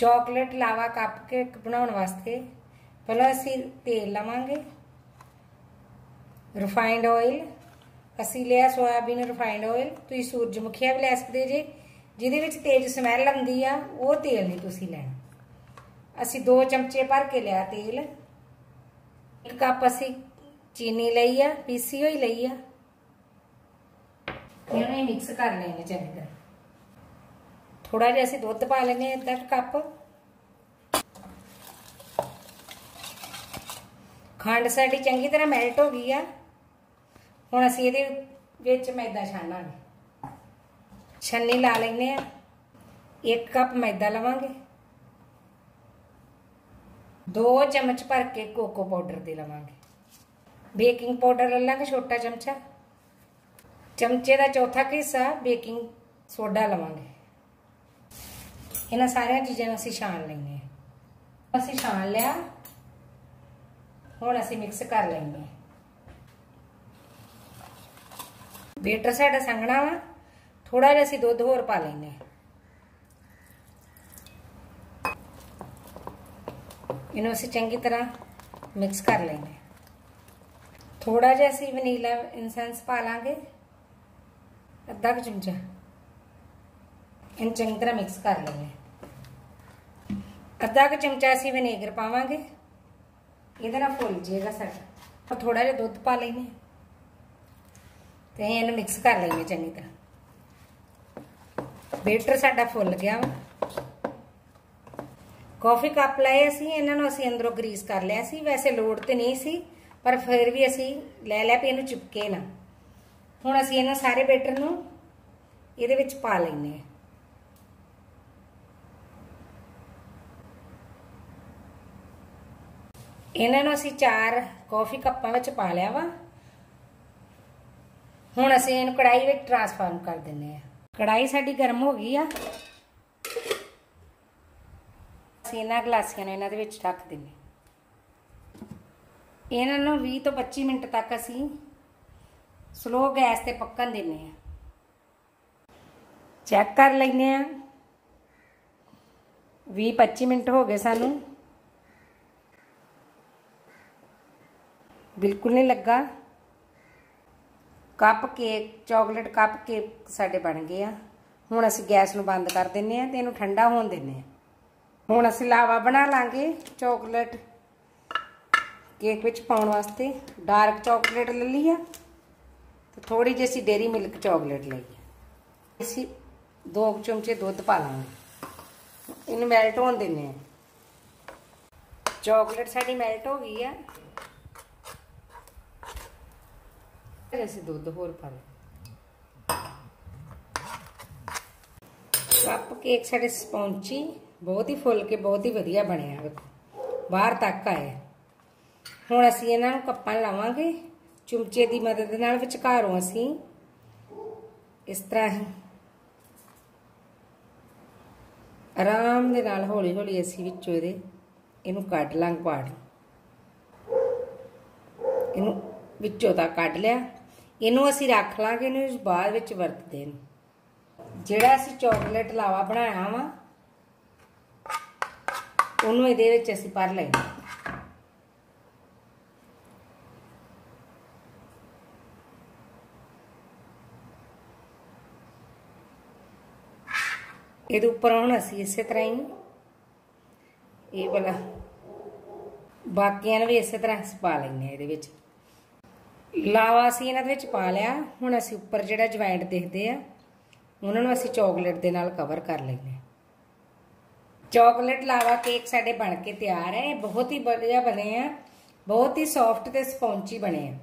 Chocolate ਲਾਵਾ cup cake ਬਣਾਉਣ ਵਾਸਤੇ। ਪਹਿਲਾਂ ਅਸੀਂ ਤੇਲ ਲਵਾਂਗੇ ਰਿਫਾਈਨਡ ਆਇਲ ਅਸੀਂ ਲਿਆ ਸੋਇਆਬੀਨ ਰਿਫਾਈਨਡ ਆਇਲ ਤੁਸੀਂ ਸੂਰਜਮੁਖੀਆ ਵੀ ਲੈ ਸਕਦੇ ਜੇ, ਜਿਹਦੇ ਵਿੱਚ ਤੇਜ਼ ਸਮੈਲ ਆਉਂਦੀ ਆ, ਉਹ ਤੇਲ ਨਹੀਂ ਤੁਸੀਂ ਲੈਣਾ। ਅਸੀਂ 2 ਚਮਚੇ ਭਰ ਕੇ ਲਿਆ ਤੇਲ। ਇੱਕ ਕੱਪ ਅਸੀਂ ਚੀਨੀ ਲਈ ਆ, ਪੀਸੀ ਹੋਈ ਲਈ ਆ। ਇਹਨੂੰ ਮਿਕਸ ਕਰ ਲੈਣੇ ਚੰਗੀ ਤਰ੍ਹਾਂ ਥੋੜਾ ਜਿਹਾ ਅਸੀਂ ਦੁੱਧ ਪਾ ਲੈਣੇ ਅੱਧਾ ਕੱਪ। ਖੰਡ ਸਾਡੀ ਚੰਗੀ ਤਰ੍ਹਾਂ ਮੈਲਟ ਹੋ ਗਈ ਆ। ਹੁਣ ਅਸੀਂ ਇਹਦੇ ਵਿੱਚ ਮੈਦਾ ਛਾਣਾਂਗੇ। ਛੰਨੀ ਲਾ ਲੈਨੇ ਆ 1 ਕੱਪ ਮੈਦਾ ਲਵਾਂਗੇ। 2 ਚਮਚ ਭਰ ਕੇ ਕੋਕੋ ਪਾਊਡਰ ਦੇ ਲਵਾਂਗੇ। ਬੇਕਿੰਗ ਪਾਊਡਰ ਲੈ ਲਾਂਗੇ ਛੋਟਾ ਚਮਚਾ। ਚਮਚੇ ਦਾ ਚੌਥਾ ਹਿੱਸਾ ਬੇਕਿੰਗ ਸੋਡਾ ਲਵਾਂਗੇ। ਇਹਨਾਂ ਸਾਰੀਆਂ ਚੀਜ਼ਾਂ ਨੂੰ ਅਸੀਂ ਛਾਣ ਲੈਣੇ ਆ ਅਸੀਂ ਛਾਣ ਲਿਆ, ਹੁਣ ਅਸੀਂ ਮਿਕਸ ਕਰ ਲੈਂਦੇ ਬੇਟਰ ਸਾਡਾ ਸੰਘਣਾ ਵਾ ਥੋੜਾ ਜਿਹਾ ਅਸੀਂ ਦੁੱਧ ਹੋਰ ਪਾ ਲੈਂਦੇ ਇਹਨੂੰ ਅਸੀਂ ਚੰਗੀ ਤਰ੍ਹਾਂ ਮਿਕਸ ਕਰ ਲੈਂਦੇ ਥੋੜਾ ਜਿਹਾ ਅਸੀਂ ਵਨੀਲਾ ਇਨਸੈਂਸ ਪਾ ਲਾਂਗੇ, ਅੱਧਾ ਕੁ ਚਮਚਾ। ਇਹਨੂੰ ਚੰਗੀ ਤਰ੍ਹਾਂ ਮਿਕਸ ਕਰ ਲੈਂਦੇ ਅੱਧਾ ਕੁ ਚਮਚਾ ਅਸੀਂ ਵਿਨੇਗਰ ਪਾਵਾਂਗੇ। ਇਹਦੇ ਨਾਲ ਫੁੱਲ ਜਾਏਗਾ ਸਾਡਾ। ਥੋੜਾ ਜਿਹਾ ਦੁੱਧ ਪਾ ਲੈਨੇ ਤੇ ਇਹਨੂੰ ਮਿਕਸ ਕਰ ਲੈਨੇ ਚੰਗੀ ਤਰ੍ਹਾਂ। ਬੇਟਰ ਸਾਡਾ ਫੁੱਲ ਗਿਆ ਵਾ। ਕਾਫੀ ਕੱਪ ਲਏ ਅਸੀਂ, ਇਹਨਾਂ ਨੂੰ ਅਸੀਂ ਅੰਦਰੋਂ ਗਰੀਸ ਕਰ ਲਿਆ ਸੀ। ਵੈਸੇ ਲੋੜ ਤੇ ਨਹੀਂ ਸੀ, ਪਰ ਫਿਰ ਵੀ ਅਸੀਂ ਲੈ ਲਿਆ ਵੀ ਇਹਨੂੰ ਚਿਪਕੇ ਨਾ। ਹੁਣ ਅਸੀਂ ਇਹਨਾਂ ਸਾਰੇ ਬੇਟਰ ਨੂੰ ਇਹਦੇ ਵਿੱਚ ਪਾ ਲੈਨੇ ਆ ਇਹਨਾਂ ਨੂੰ ਅਸੀਂ ਚਾਰ ਕਾਫੀ ਕੱਪਾਂ ਵਿੱਚ ਪਾ ਲਿਆ ਵਾ। ਹੁਣ ਅਸੀਂ ਇਹਨੂੰ ਕੜਾਈ ਵਿੱਚ ਟ੍ਰਾਂਸਫਾਰਮ ਕਰ ਦਿੰਨੇ ਆ ਕੜਾਈ ਸਾਡੀ ਗਰਮ ਹੋ ਗਈ ਆ। ਅਸੀਂ ਇਹਨਾਂ ਗਲਾਸੀਆਂ ਨੂੰ ਇਹਨਾਂ ਦੇ ਵਿੱਚ ਰੱਖ ਦਿੰਨੇ ਇਹਨਾਂ ਨੂੰ 20 ਤੋਂ 25 ਮਿੰਟ ਤੱਕ ਅਸੀਂ ਸਲੋ ਗੈਸ ਤੇ ਪੱਕਣ ਦਿੰਨੇ ਆ ਚੈੱਕ ਕਰ ਲੈਨੇ ਆ 20 25 ਮਿੰਟ ਹੋ ਗਏ ਸਾਨੂੰ। ਬਿਲਕੁਲ ਨਹੀਂ ਲੱਗਾ। Cupcake, chocolate cupcake ਸਾਡੇ ਬਣ ਗਏ ਆ। ਹੁਣ ਅਸੀਂ ਗੈਸ ਨੂੰ ਬੰਦ ਕਰ ਦਿੰਨੇ ਆ ਤੇ ਇਹਨੂੰ ਠੰਡਾ ਹੋਣ ਦਿੰਨੇ ਆ। ਹੁਣ ਅਸੀਂ ਲਾਵਾ ਬਣਾ ਲਾਂਗੇ ਚਾਕਲੇਟ ਕੇਕ ਵਿੱਚ ਪਾਉਣ ਵਾਸਤੇ। ਡਾਰਕ ਚਾਕਲੇਟ ਲੈ ਲਈ ਆ ਤੇ ਥੋੜੀ ਜਿਹੀ ਅਸੀਂ ਡੇਰੀ ਮਿਲਕ ਚਾਕਲੇਟ ਲਈ ਅਸੀਂ ਦੋ ਚਮਚੇ ਦੁੱਧ ਪਾ ਲਾਂਗੇ। ਇਹਨੂੰ ਮੈਲਟ ਹੋਣ ਦਿੰਨੇ ਆ। ਚਾਕਲੇਟ ਸਾਡੀ ਮੈਲਟ ਹੋ ਗਈ ਆ। ਫਿਰ ਅਸੀਂ ਦੁੱਧ ਹੋਰ ਪਾ ਲਓ। ਕੱਪ ਕੇਕ ਸਾਡੇ ਸਪੌਂਚੀ, ਬਹੁਤ ਹੀ ਫੁੱਲ ਕੇ ਬਹੁਤ ਹੀ ਵਧੀਆ ਬਣਿਆ ਬਾਹਰ ਤੱਕ ਆਇਆ ਹੁਣ ਅਸੀਂ ਇਹਨਾਂ ਨੂੰ ਕੱਪਾਂ ਲਾਵਾਂਗੇ। ਚੁੰਮਚੇ ਦੀ ਮਦਦ ਨਾਲ ਵਿਚਕਾਰੋਂ ਅਸੀਂ। ਇਸ ਤਰ੍ਹਾਂ ਹੀ। ਆਰਾਮ ਦੇ ਨਾਲ ਹੌਲੀ ਹੌਲੀ ਅਸੀਂ ਵਿੱਚੋਂ ਇਹਦੇ, ਇਹਨੂੰ ਕੱਢ ਲਾਂਗੇ ਪਾੜ ਇਹਨੂੰ ਵਿੱਚੋਂ ਤਾਂ ਕੱਢ ਲਿਆ। ਇਹਨੂੰ ਅਸੀਂ ਰੱਖ ਲਾਂਗੇ ਇਹਨੂੰ ਬਾਅਦ ਵਿੱਚ ਵਰਤਦੇ ਨੇ ਜਿਹੜਾ ਅਸੀਂ ਚਾਕਲੇਟ ਲਾਵਾ ਬਣਾਇਆ ਵਾ, ਉਹਨੂੰ ਇਹਦੇ ਵਿੱਚ ਅਸੀਂ ਭਰ ਲੈਣਾ ਇਹਦੇ ਉੱਪਰ ਹੁਣ ਅਸੀਂ ਇਸੇ ਤਰ੍ਹਾਂ ਹੀ, ਇਹ ਵਾਲਾ ਬਾਕੀਆਂ ਨੂੰ ਵੀ ਇਸੇ ਤਰ੍ਹਾਂ ਪਾ ਲੈਣੇ ਇਹਦੇ ਵਿੱਚ। ਲਾਵਾ ਅਸੀਂ ਇਹਨਾਂ ਦੇ ਵਿੱਚ ਪਾ ਲਿਆ। ਹੁਣ ਅਸੀਂ ਉੱਪਰ ਜਿਹੜਾ ਜੁਆਇੰਟ ਦੇਖਦੇ ਆ, ਉਹਨਾਂ ਨੂੰ ਅਸੀਂ ਚਾਕਲੇਟ ਦੇ ਨਾਲ ਕਵਰ ਕਰ ਲੈਂਦੇ ਚਾਕਲੇਟ, ਲਾਵਾ ਕੇਕ ਸਾਡੇ ਬਣ ਕੇ ਤਿਆਰ ਹੈ। ਇਹ ਬਹੁਤ ਹੀ ਵਧੀਆ ਬਣੇ ਆ। ਬਹੁਤ ਹੀ ਸੌਫਟ ਤੇ ਸਪੌਂਚੀ ਬਣੇ ਆ।